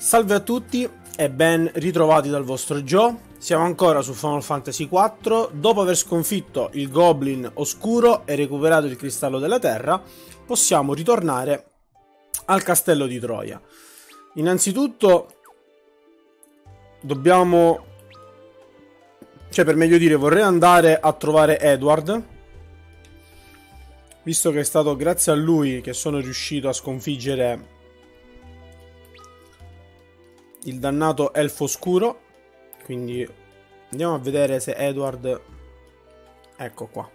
Salve a tutti e ben ritrovati dal vostro Joe. Siamo ancora su Final Fantasy IV. Dopo aver sconfitto il Goblin Oscuro e recuperato il Cristallo della Terra, possiamo ritornare al Castello di Troia. Innanzitutto dobbiamo... Cioè, per meglio dire, vorrei andare a trovare Edward. Visto che è stato grazie a lui che sono riuscito a sconfiggere il dannato elfo scuro. Quindi andiamo a vedere se Edward... Ecco qua.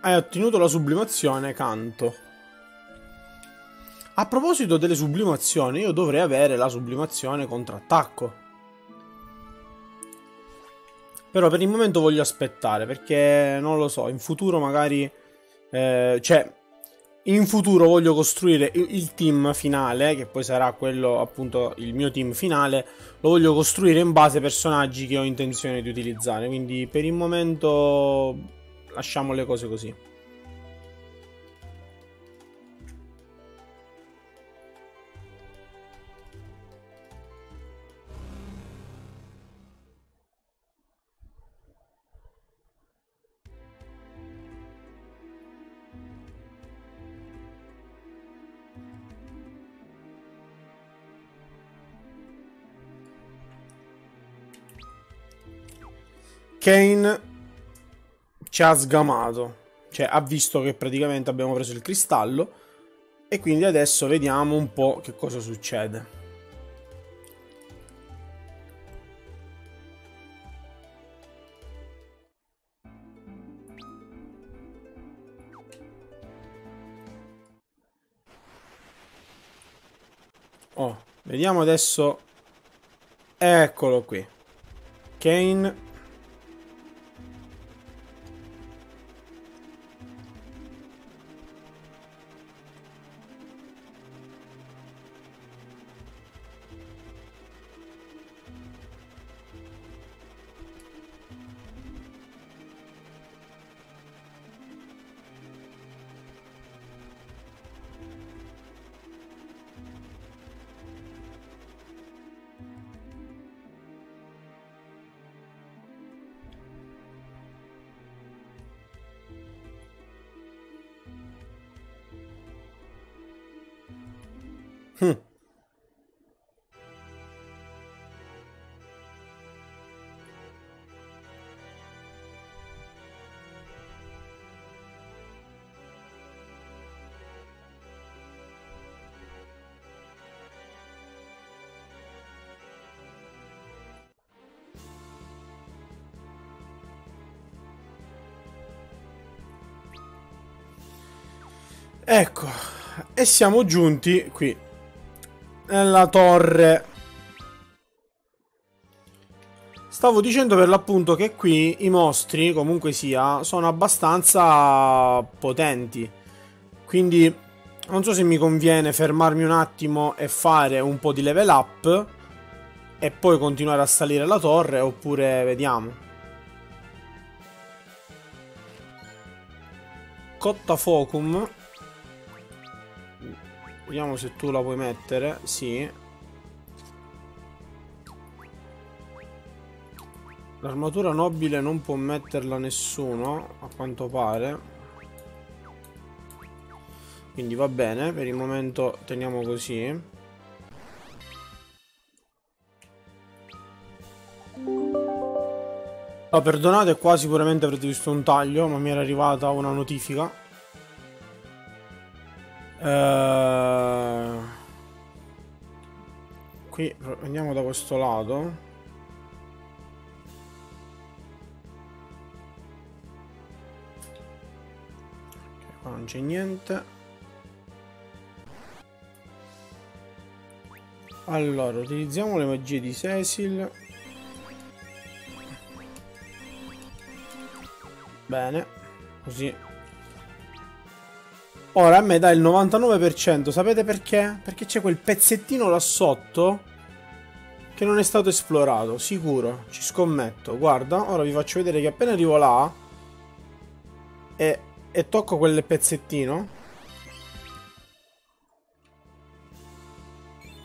Hai ottenuto la sublimazione, canto. A proposito delle sublimazioni, io dovrei avere la sublimazione contrattacco. Però per il momento voglio aspettare, perché non lo so, in futuro magari... Eh, cioè, in futuro voglio costruire il team finale, che poi sarà quello appunto il mio team finale, lo voglio costruire in base ai personaggi che ho intenzione di utilizzare, quindi per il momento lasciamo le cose così. Kane ci ha sgamato. Cioè, ha visto che praticamente abbiamo preso il cristallo. E quindi adesso vediamo un po' che cosa succede. Oh, vediamo adesso. Eccolo qui. Kane Ecco, e siamo giunti qui nella torre. Stavo dicendo per l'appunto che qui i mostri, comunque sia, sono abbastanza potenti. Quindi non so se mi conviene fermarmi un attimo e fare un po' di level up e poi continuare a salire la torre oppure vediamo. Cotta Focum Vediamo se tu la puoi mettere. Sì. L'armatura nobile non può metterla nessuno, a quanto pare. Quindi va bene, per il momento teniamo così. Oh, perdonate, qua sicuramente avrete visto un taglio, ma mi era arrivata una notifica. Uh, qui andiamo da questo lato. Ok, qua non c'è niente. Allora, utilizziamo le magie di Cecil. Bene, così. Ora a me dà il 99%, sapete perché? Perché c'è quel pezzettino là sotto che non è stato esplorato, sicuro, ci scommetto. Guarda, ora vi faccio vedere che appena arrivo là e, e tocco quel pezzettino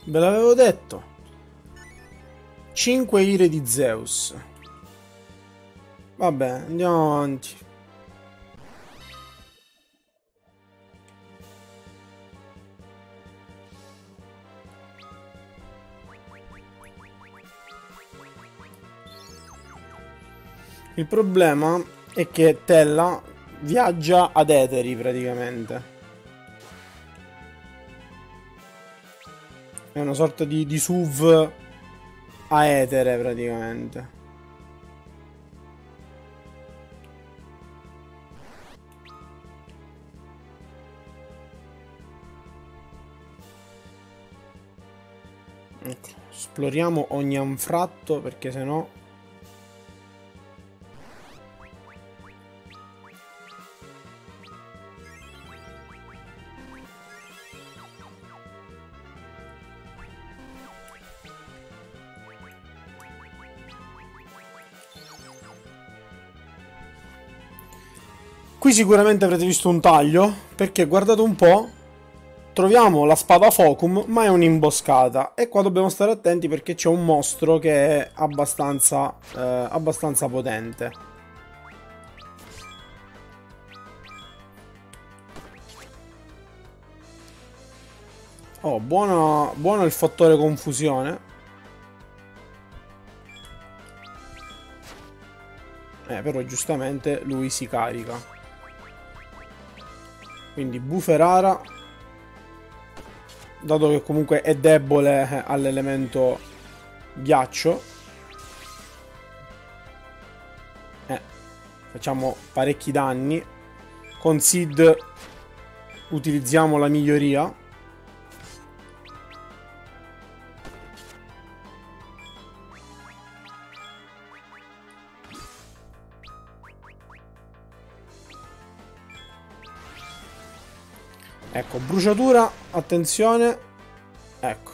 Ve l'avevo detto. 5 ire di Zeus. Vabbè, andiamo avanti. Il problema è che Tella viaggia ad Eteri praticamente. È una sorta di, di SUV a etere praticamente. Ecco, esploriamo ogni anfratto perché sennò Sicuramente avrete visto un taglio, perché guardate un po', troviamo la spada Focum, ma è un'imboscata. E qua dobbiamo stare attenti perché c'è un mostro che è abbastanza, eh, abbastanza potente. Oh, buono, buono il fattore confusione. Eh, però giustamente lui si carica. Quindi Buferara, dato che comunque è debole eh, all'elemento ghiaccio, eh, facciamo parecchi danni. Con Sid utilizziamo la miglioria. Bruciatura, attenzione. Ecco.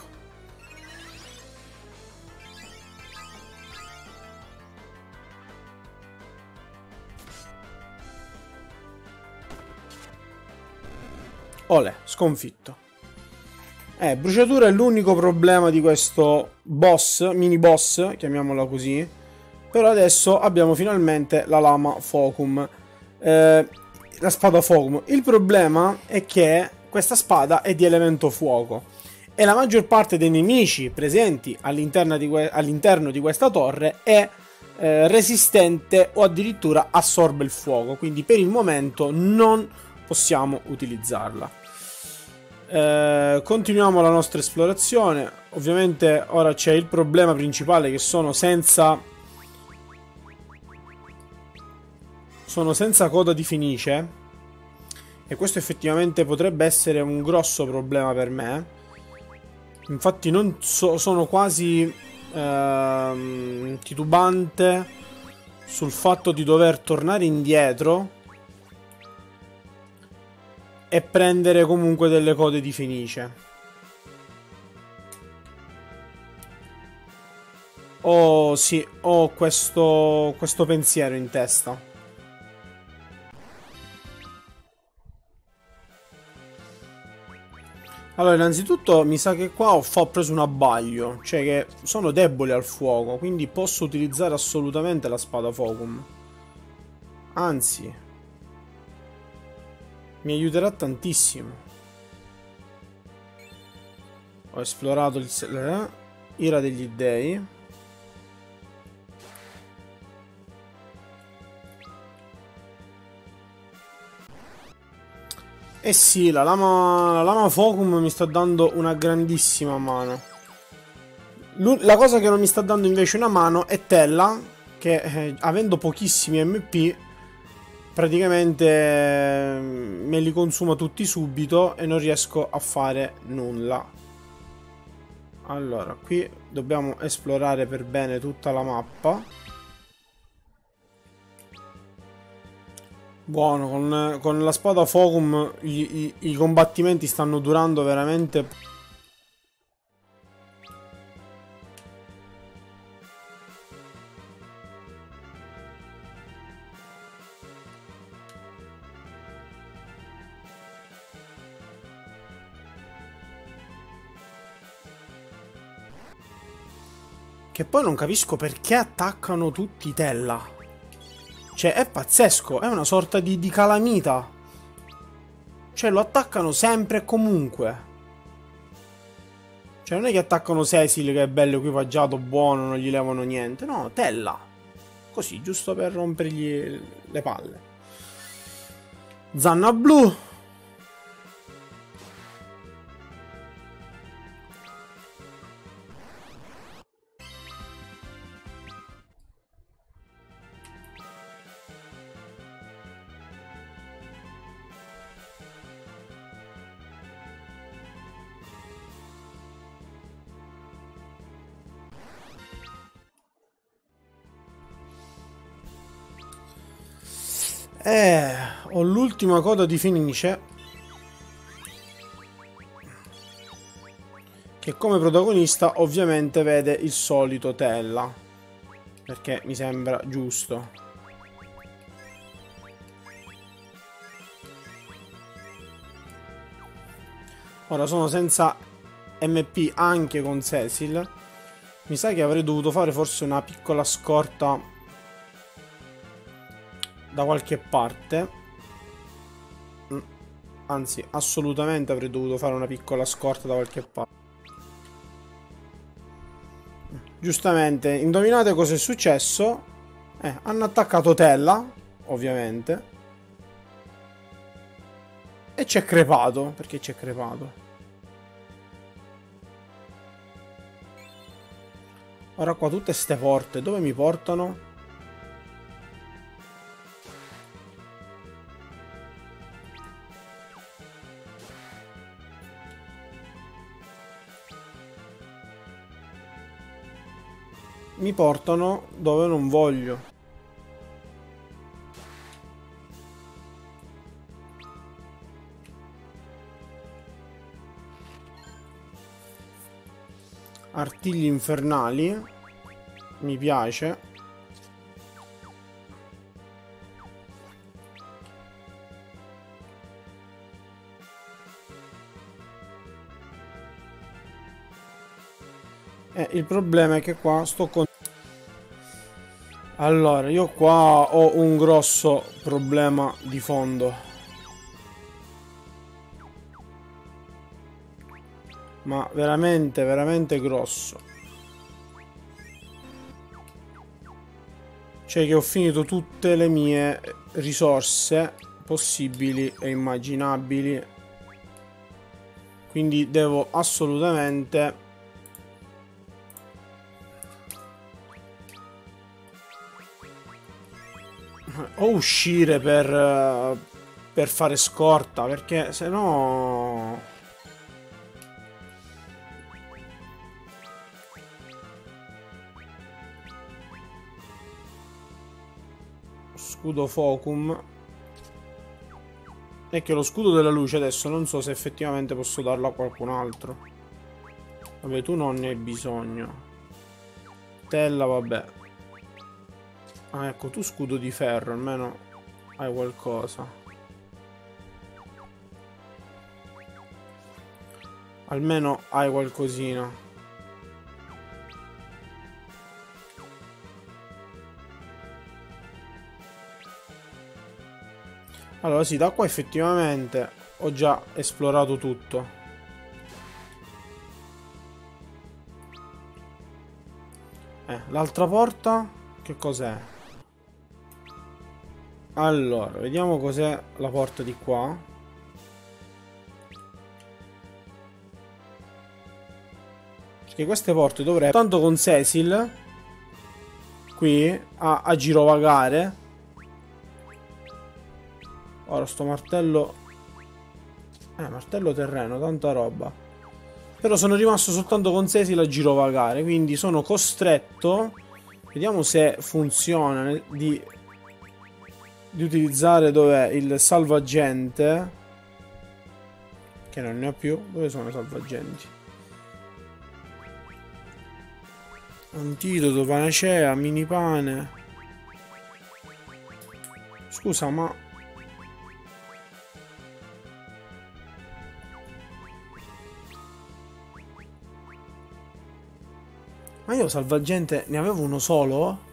Ole, sconfitto. Eh, bruciatura è l'unico problema di questo boss, mini boss, chiamiamolo così. Però adesso abbiamo finalmente la lama Focum. Eh, la spada fuoco. Il problema è che questa spada è di elemento fuoco e la maggior parte dei nemici presenti all'interno di, all'interno di questa torre è eh, resistente o addirittura assorbe il fuoco, quindi per il momento non possiamo utilizzarla. Eh, continuiamo la nostra esplorazione. Ovviamente ora c'è il problema principale che sono senza sono senza coda di finice e questo effettivamente potrebbe essere un grosso problema per me. Infatti non so, sono quasi ehm, titubante sul fatto di dover tornare indietro e prendere comunque delle code di Fenice. Ho, sì, ho questo, questo pensiero in testa. Allora, innanzitutto mi sa che qua ho, preso un abbaglio, cioè che sono deboli al fuoco, quindi posso utilizzare assolutamente la spada Focum. Anzi, mi aiuterà tantissimo. Ho esplorato il... Eh, ira degli dei. Eh sì, la lama, la lama Focum mi sta dando una grandissima mano. La cosa che non mi sta dando invece una mano è Tella, che eh, avendo pochissimi MP, praticamente eh, me li consuma tutti subito e non riesco a fare nulla. Allora, qui dobbiamo esplorare per bene tutta la mappa. Buono, con, con la spada Focum i, i, i combattimenti stanno durando veramente Che poi non capisco perché attaccano tutti Tella. Cioè, è pazzesco, è una sorta di, di calamita. Cioè, lo attaccano sempre e comunque. Cioè, non è che attaccano Cecil, che è bello, equipaggiato, buono, non gli levano niente. No, Tella. Così, giusto per rompergli le palle. Zanna blu. Eh, ho l'ultima coda di Fenice. Che come protagonista ovviamente vede il solito Tella. Perché mi sembra giusto. Ora sono senza MP anche con Cecil. Mi sa che avrei dovuto fare forse una piccola scorta da qualche parte. Mm. Anzi, assolutamente avrei dovuto fare una piccola scorta da qualche parte. Giustamente, indovinate cosa è successo? Eh, hanno attaccato Tella, ovviamente. E c'è crepato. Perché c'è crepato? Ora qua tutte ste porte, dove mi portano? Mi portano dove non voglio. Artigli infernali. Mi piace. Eh, il problema è che qua sto con... Allora, io qua ho un grosso problema di fondo. Ma veramente, veramente grosso. Cioè che ho finito tutte le mie risorse possibili e immaginabili. Quindi devo assolutamente o uscire per, per fare scorta, perché se no... Scudo Focum. E che lo scudo della luce adesso non so se effettivamente posso darlo a qualcun altro. Vabbè, tu non ne hai bisogno. Tella, vabbè. Ah, ecco, tu scudo di ferro, almeno hai qualcosa. Almeno hai qualcosina. Allora sì, da qua effettivamente ho già esplorato tutto. Eh, l'altra porta che cos'è? Allora, vediamo cos'è la porta di qua. Perché queste porte dovrei... Tanto con Cecil... Qui, a, a girovagare. Ora sto martello... Eh, martello terreno, tanta roba. Però sono rimasto soltanto con Cecil a girovagare, quindi sono costretto... Vediamo se funziona di, di utilizzare dov'è il salvagente. Che non ne ho più. Dove sono i salvagenti? Antidoto, panacea, mini pane. Scusa, ma... Ma io salvagente ne avevo uno solo?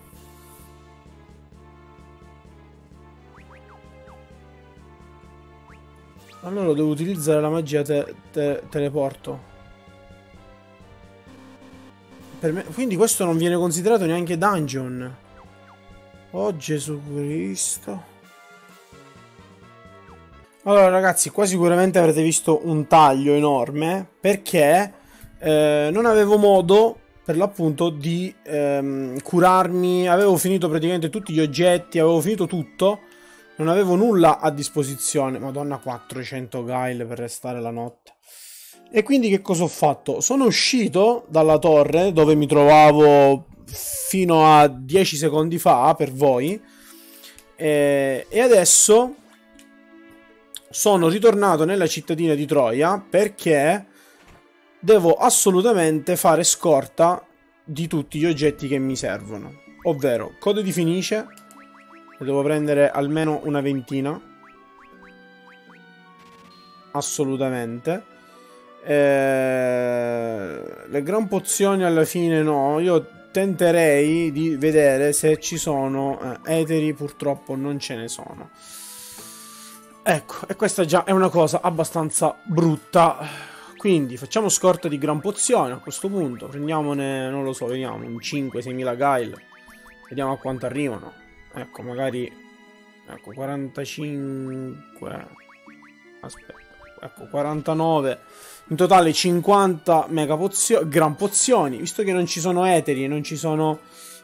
Allora devo utilizzare la magia te te teleporto. Me, quindi questo non viene considerato neanche dungeon. Oh Gesù Cristo. Allora ragazzi, qua sicuramente avrete visto un taglio enorme perché eh, non avevo modo per l'appunto di ehm, curarmi, avevo finito praticamente tutti gli oggetti, avevo finito tutto, non avevo nulla a disposizione. Madonna 400 gail per restare la notte. E quindi che cosa ho fatto? Sono uscito dalla torre dove mi trovavo fino a 10 secondi fa per voi e, e adesso sono ritornato nella cittadina di Troia perché devo assolutamente fare scorta di tutti gli oggetti che mi servono ovvero code di Fenice ne devo prendere almeno una ventina assolutamente eh, le gran pozioni alla fine no. Io tenterei di vedere se ci sono eh, eteri, purtroppo non ce ne sono. Ecco, e questa già è una cosa abbastanza brutta. Quindi facciamo scorta di gran pozione a questo punto. Prendiamone, non lo so, vediamo, un 5-6.000 gail. Vediamo a quanto arrivano. Ecco, magari... Ecco, 45... Aspetta. Ecco, 49 in totale 50 mega pozio- gran pozioni. Visto che non ci sono eteri e non ci sono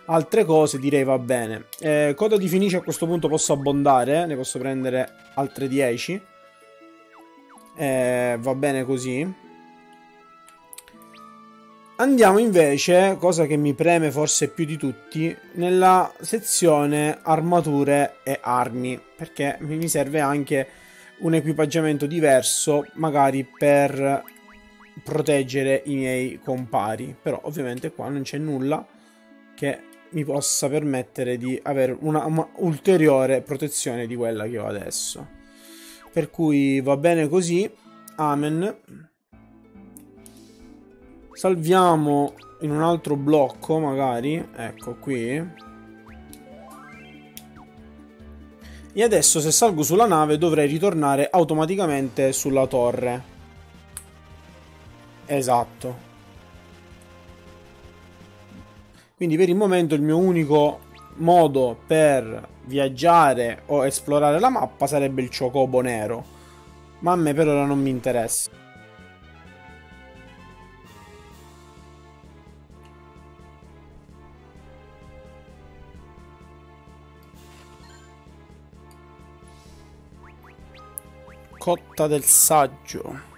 altre cose, direi va bene. Eh, coda di Fenice a questo punto posso abbondare, ne posso prendere altre 10. Eh, va bene così. Andiamo invece, cosa che mi preme forse più di tutti, nella sezione armature e armi, perché mi serve anche un equipaggiamento diverso, magari per proteggere i miei compari. Però ovviamente qua non c'è nulla che mi possa permettere di avere una, una ulteriore protezione di quella che ho adesso. Per cui va bene così. Amen. Salviamo in un altro blocco magari. Ecco qui. E adesso se salgo sulla nave dovrei ritornare automaticamente sulla torre. Esatto. Quindi per il momento il mio unico modo per viaggiare o esplorare la mappa sarebbe il Chocobo nero. Ma a me per ora non mi interessa. Cotta del saggio.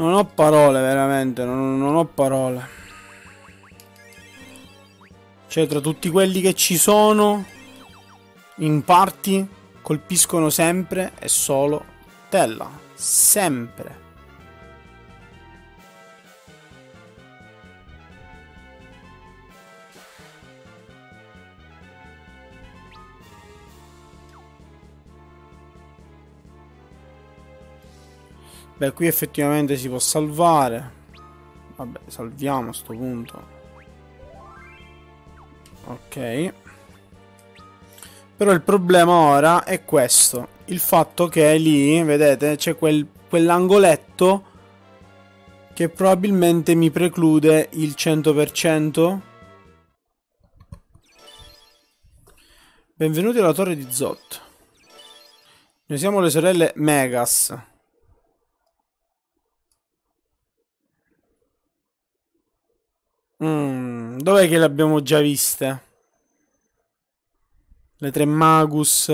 Non ho parole, veramente, non, non ho parole. Cioè, tra tutti quelli che ci sono, in parti, colpiscono sempre e solo Tella. Sempre. Beh, qui effettivamente si può salvare. Vabbè, salviamo a sto punto. Ok. Però il problema ora è questo. Il fatto che lì, vedete, c'è quel, quell'angoletto che probabilmente mi preclude il 100%. Benvenuti alla torre di Zot. Noi siamo le sorelle Megas. Mm, dov'è che le abbiamo già viste? Le tre Magus.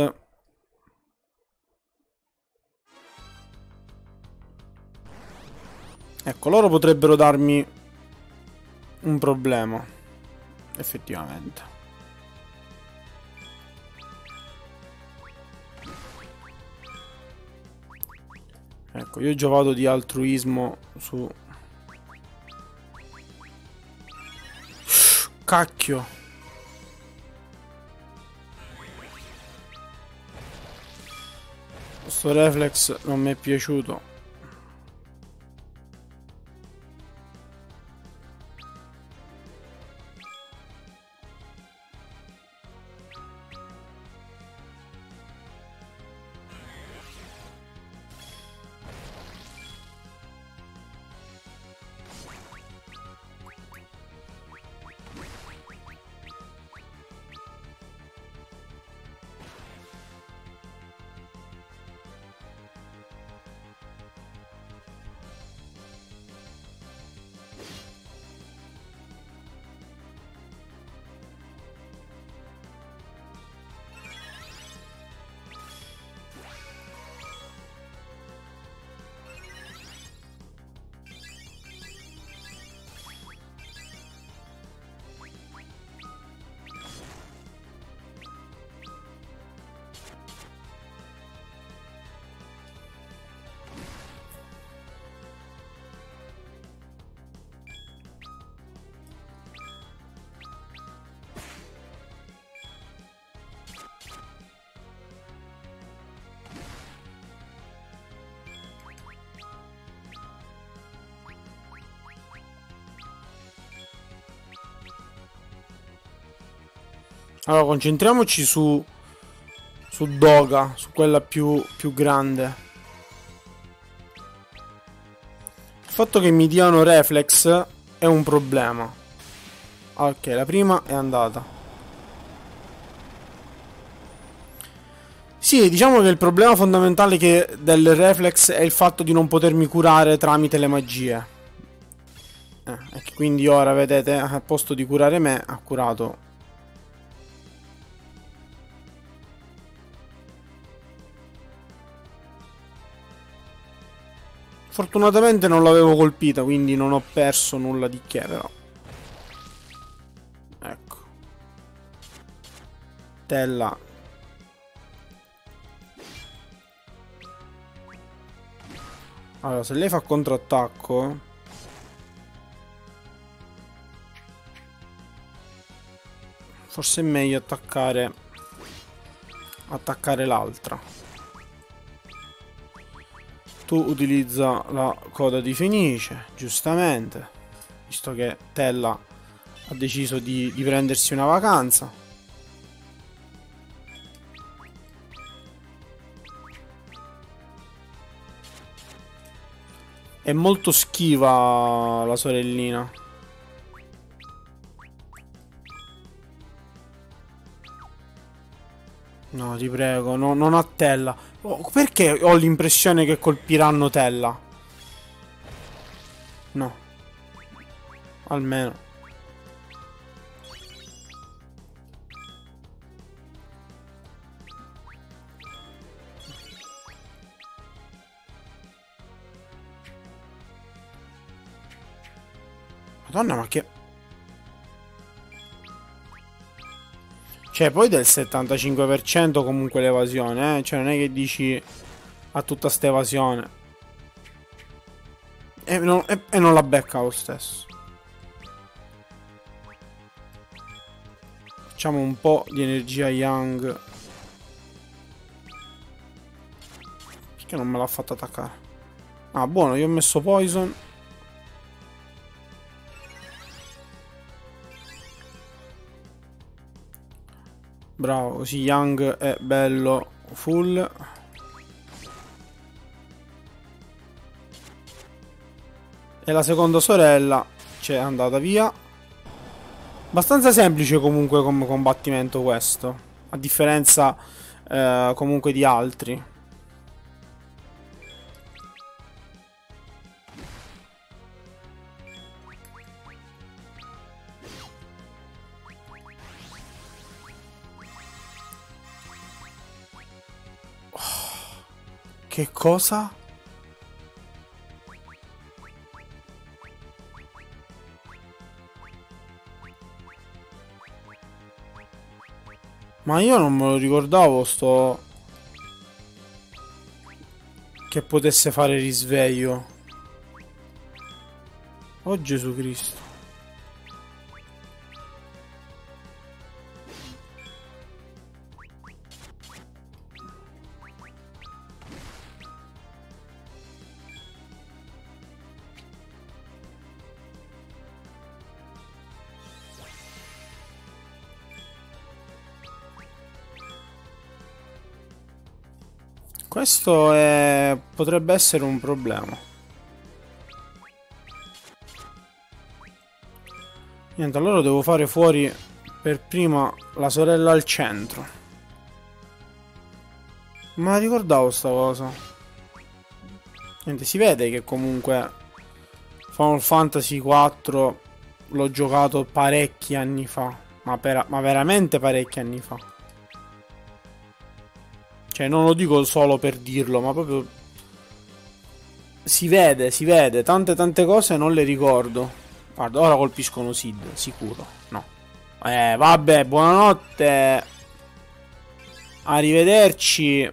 Ecco, loro potrebbero darmi un problema. Effettivamente. Ecco, io ho giocato di altruismo su... Cacchio. Questo reflex non mi è piaciuto. Allora, concentriamoci su... Su Doga, su quella più, più grande. Il fatto che mi diano reflex è un problema. Ok, la prima è andata. Sì, diciamo che il problema fondamentale del reflex è il fatto di non potermi curare tramite le magie. Eh, quindi ora, vedete, al posto di curare me, ha curato Fortunatamente non l'avevo colpita, quindi non ho perso nulla di che, però. Ecco. Tella. Allora, se lei fa contrattacco... Forse è meglio attaccare... Attaccare l'altra. Tu utilizza la coda di Fenice, giustamente, visto che Tella ha deciso di, di prendersi una vacanza. È molto schiva la sorellina. No, ti prego, no, non a Tella. Oh, perché ho l'impressione che colpiranno Tella? No. Almeno. Madonna, ma che... Cioè, poi del 75% comunque l'evasione, eh? Cioè, non è che dici a tutta sta evasione. E non, e, e non la becca lo stesso. Facciamo un po' di energia Young. Perché non me l'ha fatto attaccare? Ah, buono, io ho messo poison. Bravo, così Young è bello full. E la seconda sorella c'è andata via. Abbastanza semplice comunque come combattimento questo. A differenza eh, comunque di altri. Che cosa? Ma io non me lo ricordavo sto... Che potesse fare risveglio. Oh Gesù Cristo. Questo è... potrebbe essere un problema. Niente, allora devo fare fuori per prima la sorella al centro. Ma ricordavo sta cosa. Niente, si vede che comunque Final Fantasy 4 l'ho giocato parecchi anni fa. Ma, per, ma veramente parecchi anni fa. Cioè, non lo dico solo per dirlo, ma proprio... Si vede, si vede. Tante tante cose non le ricordo. Guarda, ora colpiscono Sid, sicuro. No. Eh, vabbè, buonanotte. Arrivederci.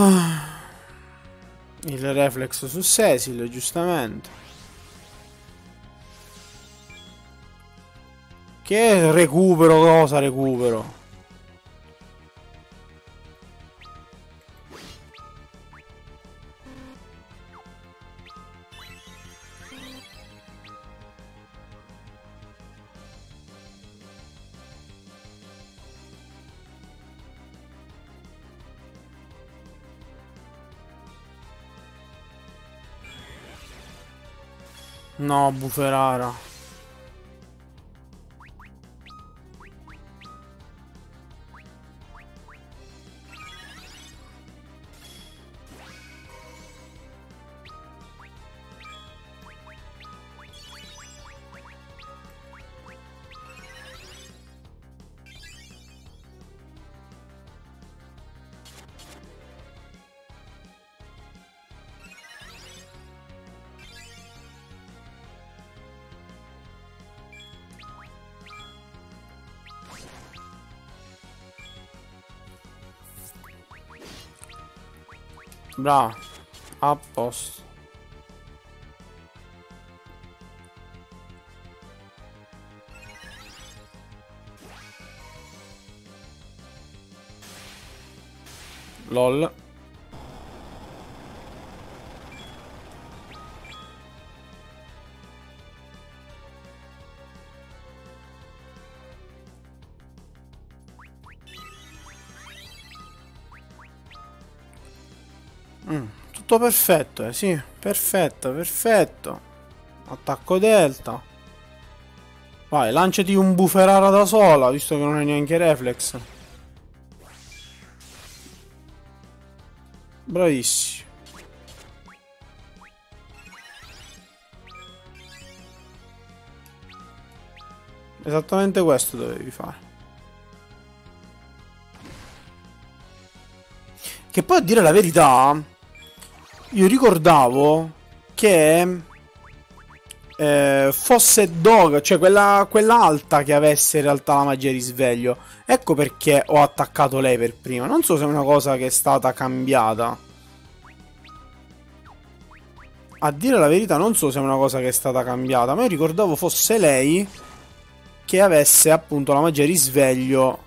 Ah. Il reflex su Cecil, giustamente. Che recupero, cosa recupero? No, Buferara. Bravo. A posto. LOL. Tutto perfetto, eh, sì. Perfetto, perfetto. Attacco delta. Vai, lanciati un bufferara da sola, visto che non hai neanche reflex. Bravissimo. Esattamente questo dovevi fare. Che poi a dire la verità io ricordavo che eh, fosse Dog, cioè quella, quella, alta che avesse in realtà la magia risveglio. Ecco perché ho attaccato lei per prima. Non so se è una cosa che è stata cambiata. A dire la verità non so se è una cosa che è stata cambiata, ma io ricordavo fosse lei che avesse appunto la magia risveglio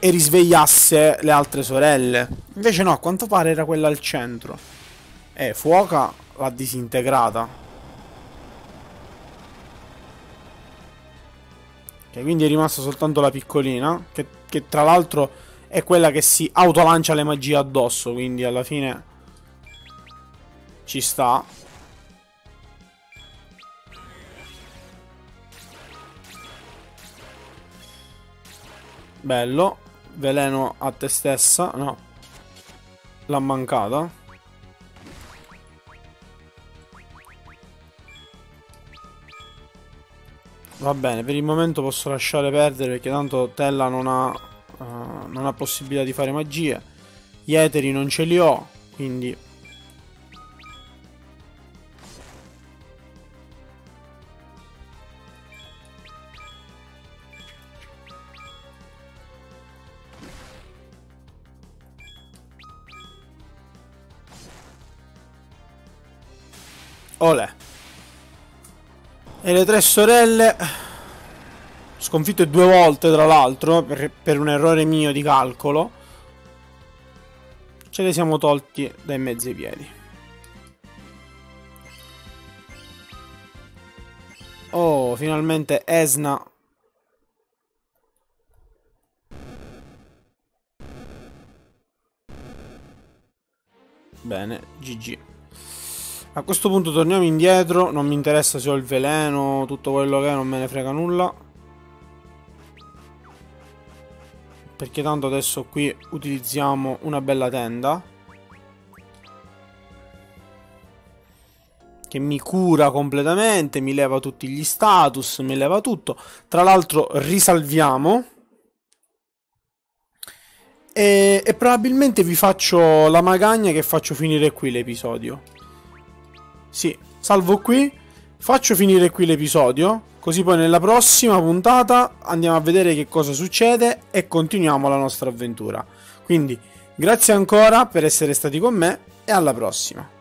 e risvegliasse le altre sorelle. Invece no, a quanto pare era quella al centro. Eh, fuoca l'ha disintegrata. Ok, quindi è rimasta soltanto la piccolina, che, che tra l'altro è quella che si autolancia le magie addosso, quindi alla fine ci sta. Bello. Veleno a te stessa. No. L'ha mancata. Va bene, per il momento posso lasciare perdere perché tanto Tella non ha, uh, non ha possibilità di fare magie. Gli eteri non ce li ho, quindi... Olè. E le tre sorelle... Sconfitte due volte, tra l'altro, per, per un errore mio di calcolo. Ce le siamo tolti dai mezzi piedi. Oh, finalmente Esna Bene, GG. A questo punto torniamo indietro, non mi interessa se ho il veleno, tutto quello che è, non me ne frega nulla. Perché tanto adesso qui utilizziamo una bella tenda. Che mi cura completamente, mi leva tutti gli status, mi leva tutto. Tra l'altro risalviamo. E, e probabilmente vi faccio la magagna che faccio finire qui l'episodio. Sì, salvo qui. Faccio finire qui l'episodio. Così poi nella prossima puntata andiamo a vedere che cosa succede e continuiamo la nostra avventura. Quindi grazie ancora per essere stati con me e alla prossima.